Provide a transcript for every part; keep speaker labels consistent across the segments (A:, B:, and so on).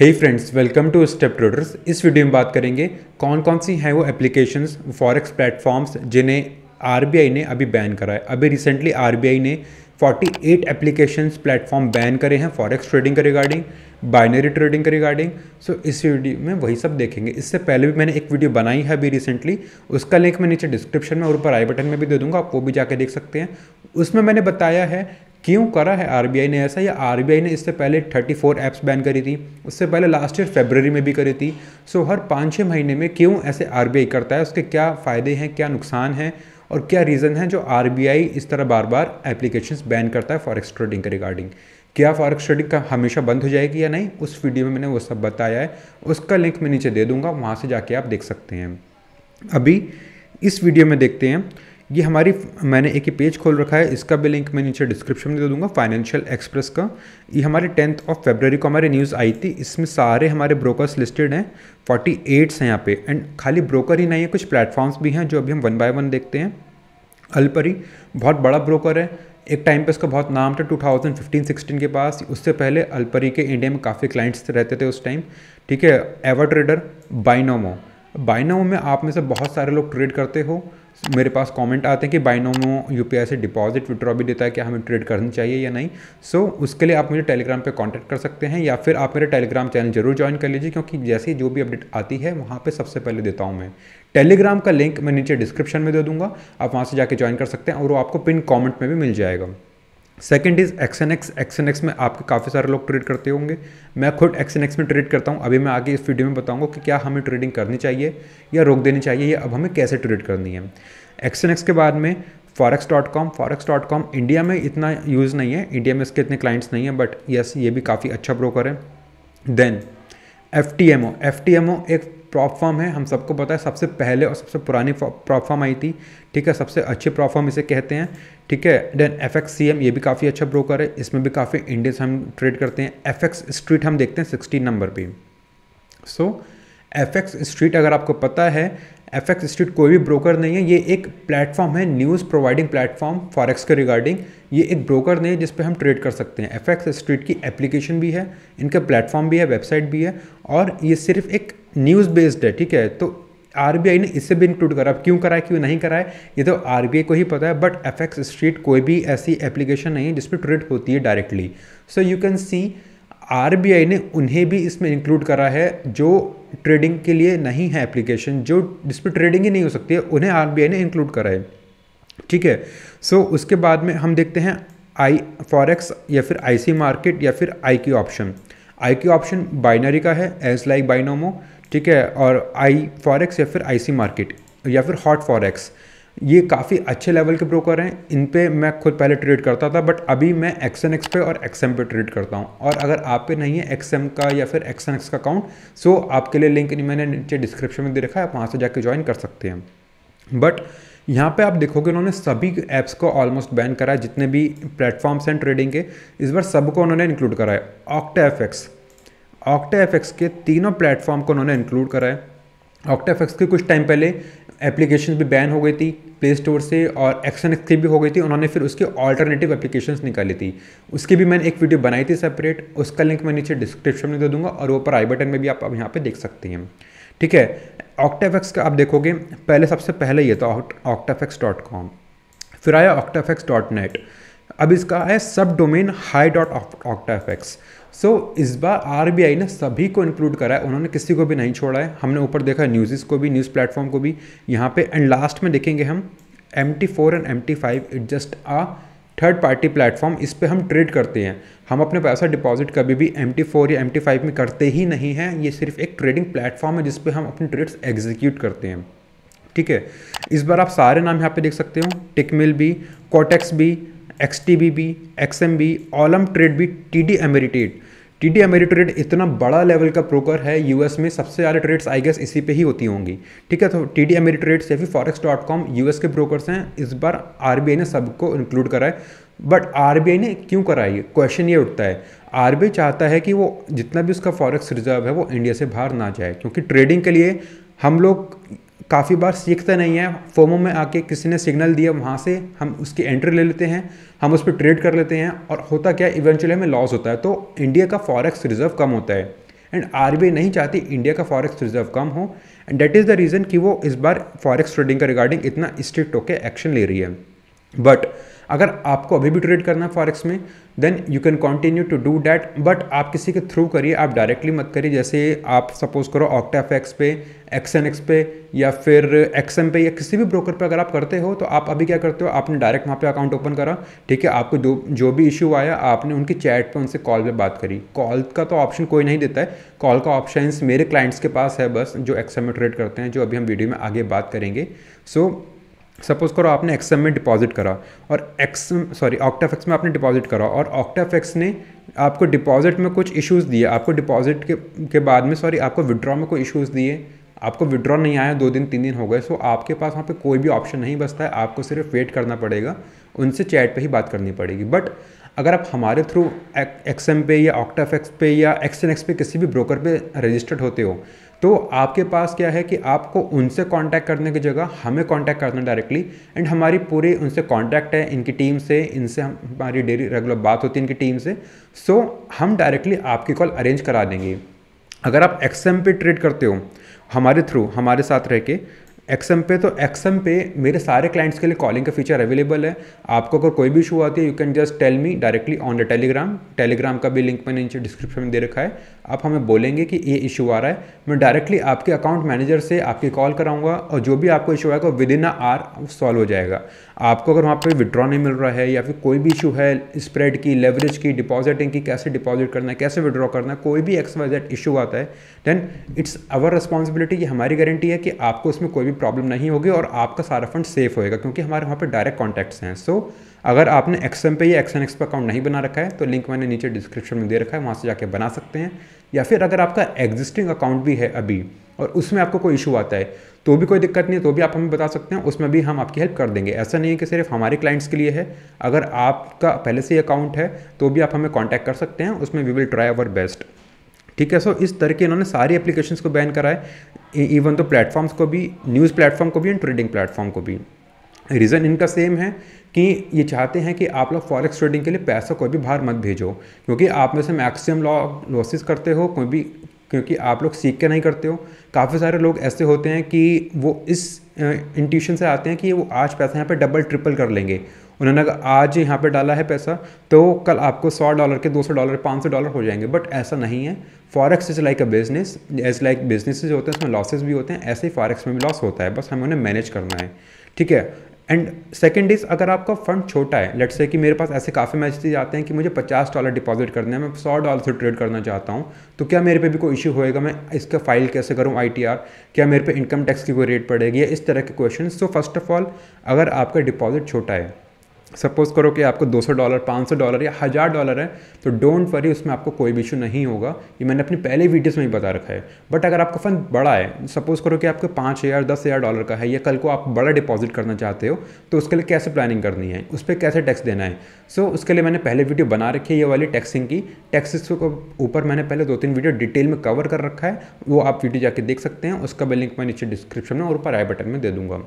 A: Hey friends welcome to step traders इस video में बात करेंगे कौन कौन सी हैं वो एप्लीकेशंस फॉरेक्स प्लेटफॉर्म्स जिन्हें आरबीआई ने अभी बैन करा है। अभी रिसेंटली आरबीआई ने 48 एप्लीकेशंस प्लेटफॉर्म बैन करे हैं फॉरेक्स ट्रेडिंग के रिगार्डिंग बाइनरी ट्रेडिंग के रिगार्डिंग सो इस वीडियो में वही सब देखेंगे। इससे पहले भी मैंने एक वीडियो बनाई है अभी रिसेंटली उसका लिंक मैं नीचे डिस्क्रिप्शन में और ऊपर आई बटन में भी दे दूँगा, आप वो भी जाके देख सकते हैं। उसमें मैंने बताया है क्यों करा है आरबीआई ने ऐसा? या आरबीआई ने इससे पहले 34 ऐप्स बैन करी थी, उससे पहले लास्ट ईयर फेबररी में भी करी थी। सो हर पाँच छः महीने में क्यों ऐसे आरबीआई करता है? उसके क्या फ़ायदे हैं, क्या नुकसान हैं? और क्या रीज़न है जो आरबीआई इस तरह बार बार एप्लीकेशन बैन करता है फॉरेक्स ट्रेडिंग के रिगार्डिंग क्या फॉरेक्स ट्रेडिंग का हमेशा बंद हो जाएगी या नहीं? उस वीडियो में मैंने वो सब बताया है। उसका लिंक मैं नीचे दे दूँगा, वहाँ से जाके आप देख सकते हैं। अभी इस वीडियो में देखते हैं ये हमारी, मैंने एक ही पेज खोल रखा है, इसका भी लिंक मैं नीचे डिस्क्रिप्शन में दे दूँगा फाइनेंशियल एक्सप्रेस का। ये हमारे टेंथ ऑफ़ फेबररी को हमारी न्यूज़ आई थी, इसमें सारे हमारे ब्रोकर्स लिस्टेड हैं फोर्टी एट्स हैं यहाँ पे एंड खाली ब्रोकर ही नहीं है, कुछ प्लेटफॉर्म्स भी हैं जो अभी हम वन बाय वन देखते हैं। अल्परी, बहुत बड़ा ब्रोकर है, एक टाइम पे इसका बहुत नाम था 2015-16 के पास, उससे पहले अल्परी के इंडिया में काफ़ी क्लाइंट्स रहते थे उस टाइम ठीक है एवर ट्रेडर बाइनोमो बाइनोमो में आप में से बहुत सारे लोग ट्रेड करते हो मेरे पास कमेंट आते हैं कि बाइनोमो यूपीआई से डिपॉजिट विड्रॉ भी देता है कि हमें ट्रेड करनी चाहिए या नहीं। सो so, उसके लिए आप मुझे टेलीग्राम पे कांटेक्ट कर सकते हैं या फिर आप मेरे टेलीग्राम चैनल ज़रूर ज्वाइन कर लीजिए क्योंकि जैसे ही जो भी अपडेट आती है वहाँ पे सबसे पहले देता हूँ मैं। टेलीग्राम का लिंक मैं नीचे डिस्क्रिप्शन में दे दूँगा। आप वहाँ से जाकर ज्वाइन कर सकते हैं और वो आपको पिन कॉमेंट में भी मिल जाएगा। Second is action x action x में आपके काफ़ी सारे लोग ट्रेड करते होंगे। मैं खुद एक्सन एक्स में ट्रेड करता हूँ। अभी मैं आगे इस वीडियो में बताऊँगा कि क्या हमें ट्रेडिंग करनी चाहिए या रोक देनी चाहिए या अब हमें कैसे ट्रेड करनी है। एक्सन एक्स के बाद में forex dot com forex dot com India में इतना यूज़ नहीं है। इंडिया में इसके इतने क्लाइंट्स नहीं हैं बट यस ये भी काफ़ी अच्छा ब्रोकर है। Then F T M O F T M O एक प्रॉप फॉर्म है, हम सबको पता है, सबसे पहले और सबसे पुरानी प्रॉप फॉर्म आई थी, ठीक है, सबसे अच्छे प्रॉप फॉर्म इसे कहते हैं, ठीक है then F X C M ये भी काफ़ी अच्छा ब्रोकर है, इसमें भी काफ़ी इंडियस हम ट्रेड करते हैं एफ़ एक्स स्ट्रीट हम देखते हैं सिक्सटीन नंबर पर सो एफ़ एक्स स्ट्रीट अगर आपको पता है एफ़ एक्स स्ट्रीट कोई भी ब्रोकर नहीं है, ये एक प्लेटफॉर्म है न्यूज़ प्रोवाइडिंग प्लेटफॉर्म फॉरेक्स के रिगार्डिंग ये एक ब्रोकर नहीं है जिस पे हम ट्रेड कर सकते हैं। एफ़ एक्स स्ट्रीट की एप्लीकेशन भी है, इनका प्लेटफॉर्म भी है वेबसाइट भी है, और ये सिर्फ़ एक न्यूज़ बेस्ड है, ठीक है? तो आरबीआई ने इससे भी इंक्लूड करा। क्यों करा क्यों नहीं करा है, ये तो आरबीआई को ही पता है बट एफ़ स्ट्रीट कोई भी ऐसी एप्लीकेशन नहीं है जिसपे ट्रेड होती है directly so you can see R ने उन्हें भी इसमें इंक्लूड करा है, जो ट्रेडिंग के लिए नहीं है एप्लीकेशन जो जिस पर ट्रेडिंग ही नहीं हो सकती है उन्हें आरबीआई ने इंक्लूड करा है। ठीक है? सो so, उसके बाद में हम देखते हैं आई फॉरेक्स या फिर आईसी मार्केट या फिर I Q option I Q option binary का है एज लाइक बाइनोमो ठीक है? और आई फॉरेक्स या फिर आईसी मार्केट या फिर हॉट फॉरेक्स ये काफ़ी अच्छे लेवल के ब्रोकर हैं। इन पे मैं खुद पहले ट्रेड करता था बट अभी मैं एक्सन एक्स पे और एक्सएम पे ट्रेड करता हूँ। और अगर आप पे नहीं है एक्सएम का या फिर एक्सन एक्स का अकाउंट सो आपके लिए लिंक मैंने नीचे डिस्क्रिप्शन में दे रखा है, आप वहाँ से जाके ज्वाइन कर सकते हैं। बट यहाँ पे आप देखोगे उन्होंने सभी ऐप्स को ऑलमोस्ट बैन करा है जितने भी प्लेटफॉर्म्स हैं ट्रेडिंग के, इस बार सबको उन्होंने इंक्लूड करा है Octa F X Octa F X के तीनों प्लेटफॉर्म को उन्होंने इंक्लूड करा है ऑक्टा एफ़ एक्स के कुछ टाइम पहले एप्लीकेशन भी बैन हो गई थी प्ले स्टोर से और एक्सन एक्स की भी हो गई थी, उन्होंने फिर उसकी ऑल्टरनेटिव एप्लीकेशंस निकाली थी। उसकी भी मैंने एक वीडियो बनाई थी सेपरेट उसका लिंक मैं नीचे डिस्क्रिप्शन में दे दूँगा और ऊपर आई बटन में भी आप यहाँ पे देख सकते हैं। ठीक है ऑक्टाफेक्स का आप देखोगे, पहले सबसे पहले ये था ऑक्टाफेक्स डॉट कॉम फिर आया ऑक्टाफेक्स डॉट नेट अब इसका है सब domain high dot Octafx so so, इस बार आरबीआई ने सभी को इंक्लूड करा है। उन्होंने किसी को भी नहीं छोड़ा है। हमने ऊपर देखा न्यूज़ को भी न्यूज़ प्लेटफॉर्म को भी। यहाँ पे एंड लास्ट में देखेंगे हम M T four and M T five it just a third party platform इस पर हम ट्रेड करते हैं। हम अपने पैसा डिपॉजिट कभी भी एम टी फोर या एम टी फाइव में करते ही नहीं हैं। ये सिर्फ़ एक ट्रेडिंग प्लेटफॉर्म है जिस पर हम अपने ट्रेड्स एग्जीक्यूट करते हैं। ठीक है? इस बार आप सारे नाम यहाँ पे देख सकते हो। टिकमिल भी कोटेक्स भी एक्स टी बी भी एक्स एम बी ऑलम ट्रेड भी T D Ameritrade T D Ameritrade इतना बड़ा लेवल का ब्रोकर है यूएस में सबसे ज़्यादा ट्रेड्स आई गेस इसी पे ही होती होंगी। ठीक है तो टी डी अमेरिट्रेड्स या फिर फॉरेक्स डॉट कॉम यूएस के ब्रोकर्स हैं। इस बार आर बी आई ने सबको इंक्लूड करा है। बट आर बी आई ने क्यों करा है क्वेश्चन ये उठता है। आर बी आई चाहता है कि वो जितना भी उसका फॉरेक्स रिज़र्व है, वो इंडिया से बाहर ना जाए। क्योंकि ट्रेडिंग के लिए हम लोग काफ़ी बार सीखते नहीं हैं। फोमो में आके किसी ने सिग्नल दिया, वहाँ से हम उसकी एंट्री ले लेते हैं, हम उस पर ट्रेड कर लेते हैं और होता क्या इवेंचुअली हमें लॉस होता है। तो इंडिया का फॉरेक्स रिज़र्व कम होता है। एंड आर नहीं चाहती इंडिया का फॉरेक्स रिज़र्व कम हो। And that is the reason कि वो इस बार फॉरेक्स ट्रेडिंग का रिगार्डिंग इतना स्ट्रिक्ट होकर एक्शन ले रही है। बट अगर आपको अभी भी ट्रेड करना है फॉरेक्स में then you can continue to do that but आप किसी के थ्रू करिए आप डायरेक्टली मत करिए जैसे आप सपोज़ करो ऑक्टाफेक्स पे एक्स एन एक्स पे या फिर एक्सएम पे या किसी भी ब्रोकर पे अगर आप करते हो तो आप अभी क्या करते हो आपने डायरेक्ट वहाँ पे अकाउंट ओपन करा ठीक है आपको जो जो भी इशू आया आपने उनकी चैट पे उनसे कॉल पे बात करी। कॉल का तो ऑप्शन कोई नहीं देता है कॉल का ऑप्शन मेरे क्लाइंट्स के पास है बस जो एक्सएम में ट्रेड करते हैं जो अभी हम वीडियो में आगे बात करेंगे। सो so, सपोज़ करो आपने एक्सएम में डिपॉजिट करा और एक्सएम सॉरी ऑक्टाफेक्स में आपने डिपॉजिट करा और ऑक्टाफेक्स ने आपको डिपॉजिट में कुछ इश्यूज़ दिए। आपको डिपॉजिट के के बाद में सॉरी आपको विड्रॉ में कोई इश्यूज़ दिए। आपको विड्रॉ नहीं आया, दो दिन, तीन दिन हो गए। सो आपके पास वहाँ पे कोई भी ऑप्शन नहीं बचता है। आपको सिर्फ़ वेट करना पड़ेगा। उनसे चैट पे ही बात करनी पड़ेगी। बट अगर आप हमारे थ्रू एक्सएम पे या ऑक्टाफेक्स पे या एक्सएन पे किसी भी ब्रोकर पे रजिस्टर्ड होते हो तो आपके पास क्या है कि आपको उनसे कांटेक्ट करने की जगह हमें कांटेक्ट करना डायरेक्टली एंड हमारी पूरी उनसे कांटेक्ट है, इनकी टीम से, इनसे हमारी डेली रेगुलर बात होती है इनकी टीम से सो हम डायरेक्टली आपकी कॉल अरेंज करा देंगे। अगर आप एक्सएम पे ट्रेड करते हो, हमारे थ्रू, हमारे साथ रह के एक्सएम पे तो एक्सएम पे मेरे सारे क्लाइंट्स के लिए कॉलिंग का फीचर अवेलेबल है। आपको अगर कोई भी इशू आती है you can just tell me directly on the Telegram Telegram का भी लिंक मैंने नीचे डिस्क्रिप्शन में दे रखा है। आप हमें बोलेंगे कि ये इशू आ रहा है। मैं डायरेक्टली आपके अकाउंट मैनेजर से आपकी कॉल कराऊँगा और जो भी आपको इशू आएगा within a hour solve हो जाएगा। आपको अगर वहाँ पर विड्रॉ नहीं मिल रहा है या फिर कोई भी इशू है स्प्रेड की लेवरेज की डिपॉजिटिंग की, कैसे डिपॉजिट करना है, कैसे विड्रॉ करना है, कोई भी एक्स वाई जेड इशू आता है देन इट्स अवर रिस्पॉन्सिबिलिटी कि हमारी गारंटी है कि आपको उसमें कोई भी प्रॉब्लम नहीं होगी और आपका सारा फंड सेफ़ होएगा, क्योंकि हमारे वहाँ पर डायरेक्ट कॉन्टैक्ट्स हैं। सो अगर आपने एक्सएम पे या एक्सन एक्स पे अकाउंट नहीं बना रखा है तो लिंक मैंने नीचे डिस्क्रिप्शन में दे रखा है, वहाँ से जाके बना सकते हैं। या फिर अगर आपका एग्जिस्टिंग अकाउंट भी है अभी, और उसमें आपको कोई इशू आता है तो भी कोई दिक्कत नहीं है तो भी आप हमें बता सकते हैं, उसमें भी हम आपकी हेल्प कर देंगे। ऐसा नहीं है कि सिर्फ़ हमारे क्लाइंट्स के लिए है, अगर आपका पहले से ही अकाउंट है तो भी आप हमें कॉन्टैक्ट कर सकते हैं, उसमें we will try our best ठीक है सो इस तरह के इन्होंने सारी एप्लीकेशंस को बैन करा है। इवन तो प्लेटफॉर्म्स को भी न्यूज़ प्लेटफॉर्म को भी एंड ट्रेडिंग प्लेटफॉर्म को भी। रीज़न इनका सेम है कि ये चाहते हैं कि आप लोग फॉरेक्स ट्रेडिंग के लिए पैसा कोई भी बाहर मत भेजो, क्योंकि आप में से मैक्सिमम लॉसेस करते हो, कोई भी, क्योंकि आप लोग सीख के नहीं करते हो। काफ़ी सारे लोग ऐसे होते हैं कि वो इस इंट्यूशन से आते हैं कि वो आज पैसा यहाँ पे डबल ट्रिपल कर लेंगे। उन्होंने अगर आज यहाँ पे डाला है पैसा तो कल आपको सौ डॉलर के, दो सौ डॉलर, पाँच सौ डॉलर हो जाएँगे। बट ऐसा नहीं है। Forex is like a business as like business होते हैं, उसमें लॉसेज भी होते हैं, ऐसे ही फॉरेक्स में भी लॉस होता है। बस हमें उन्हें मैनेज करना है। ठीक है? एंड सेकेंड इज़ अगर आपका फंड छोटा है लेट्स से कि मेरे पास ऐसे काफ़ी मैसेज आते हैं कि मुझे पचास डॉलर डिपॉजिट करना है, मैं सौ डॉलर से ट्रेड करना चाहता हूँ तो क्या मेरे पे भी कोई इशू होएगा? मैं इसका फ़ाइल कैसे करूँ? आई क्या मेरे पे इनकम टैक्स की कोई रेट पड़ेगी? या इस तरह के question so first of all अगर आपका डिपॉजिट छोटा है सपोज़ करो कि आपको 200 डॉलर 500 डॉलर या हज़ार डॉलर है तो डोंट वरी उसमें आपको कोई भी इशू नहीं होगा। ये मैंने अपनी पहले वीडियोस में ही बता रखा है। बट अगर आपका फंड बड़ा है सपोज़ करो कि आपके पाँच हज़ार दस हज़ार डॉलर का है या कल को आप बड़ा डिपॉजिट करना चाहते हो तो उसके लिए कैसे प्लानिंग करनी है? उस पर कैसे टैक्स देना है? सो so, उसके लिए मैंने पहले वीडियो बना रखी है ये वाली टैक्सिंग की। टैक्सेस को ऊपर मैंने पहले दो तीन वीडियो डिटेल में कवर कर रखा है वो आप वीडियो जाके देख सकते हैं उसका भी लिंक मैं नीचे डिस्क्रिप्शन में और ऊपर आई बटन में दे दूँगा।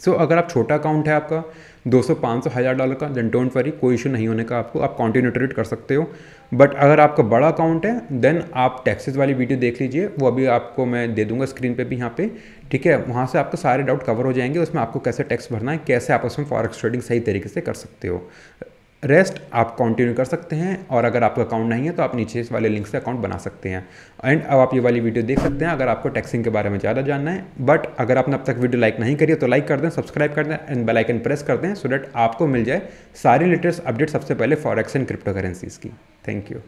A: सो अगर आप छोटा अकाउंट है आपका 200 500 हज़ार डॉलर का देन डोंट वरी कोई इशू नहीं होने का आपको, आप कंटिन्यू ट्रेड कर सकते हो। बट अगर आपका बड़ा अकाउंट है देन आप टैक्सेस वाली वीडियो देख लीजिए, वो अभी आपको मैं दे दूँगा स्क्रीन पे भी यहाँ पे। ठीक है? वहाँ से आपके सारे डाउट कवर हो जाएँगे, उसमें आपको कैसे टैक्स भरना है, कैसे आप उसमें फॉरेक्स ट्रेडिंग सही तरीके से कर सकते हो। रेस्ट आप कंटिन्यू कर सकते हैं और अगर आपका अकाउंट नहीं है तो आप नीचे इस वाले लिंक से अकाउंट बना सकते हैं। एंड अब आप ये वाली वीडियो देख सकते हैं, अगर आपको टैक्सिंग के बारे में ज़्यादा जानना है। बट अगर आपने अब तक वीडियो लाइक नहीं करी है तो लाइक कर दें सब्सक्राइब कर दें एंड बेलाइकन प्रेस कर दें सो डेट आपको मिल जाए सारी लेटेस्ट अपडेट सबसे पहले फॉरेक्स एंड क्रिप्टो करेंसीज की। Thank you